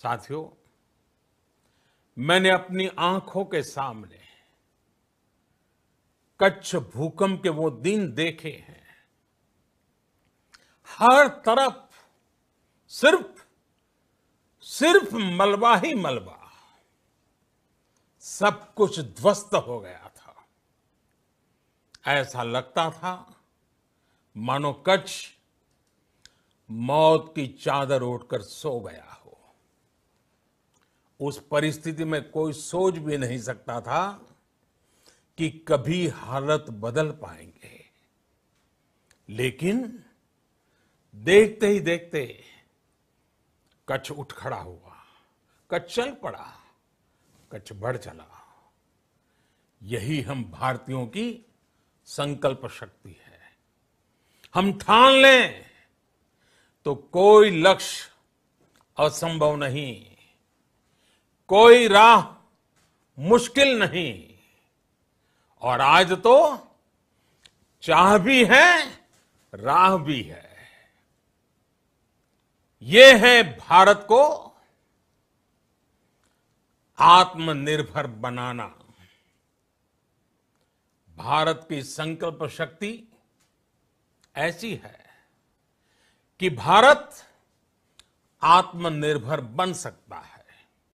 साथियों, मैंने अपनी आँखों के सामने कच्छ भूकंप के वो दिन देखे हैं। हर तरफ़ सिर्फ़ सिर्फ़ मलबा ही मलबा, सब कुछ ध्वस्त हो गया था। ऐसा लगता था, मानो कच्छ मौत की चादर ओढ़कर सो गया हो। उस परिस्थिति में कोई सोच भी नहीं सकता था कि कभी हालत बदल पाएँगे। लेकिन देखते ही देखते कच्छ उठ खड़ा हुआ, कच्छ चल पड़ा, कच्छ बढ़ चला। यही हम भारतीयों की संकल्प शक्ति है। हम ठान लें तो कोई लक्ष्य असंभव नहीं। कोई राह मुश्किल नहीं। और आज तो चाह भी है, राह भी है। ये है भारत को आत्मनिर्भर बनाना। भारत की संकल्प शक्ति ऐसी है कि भारत आत्मनिर्भर बन सकता है।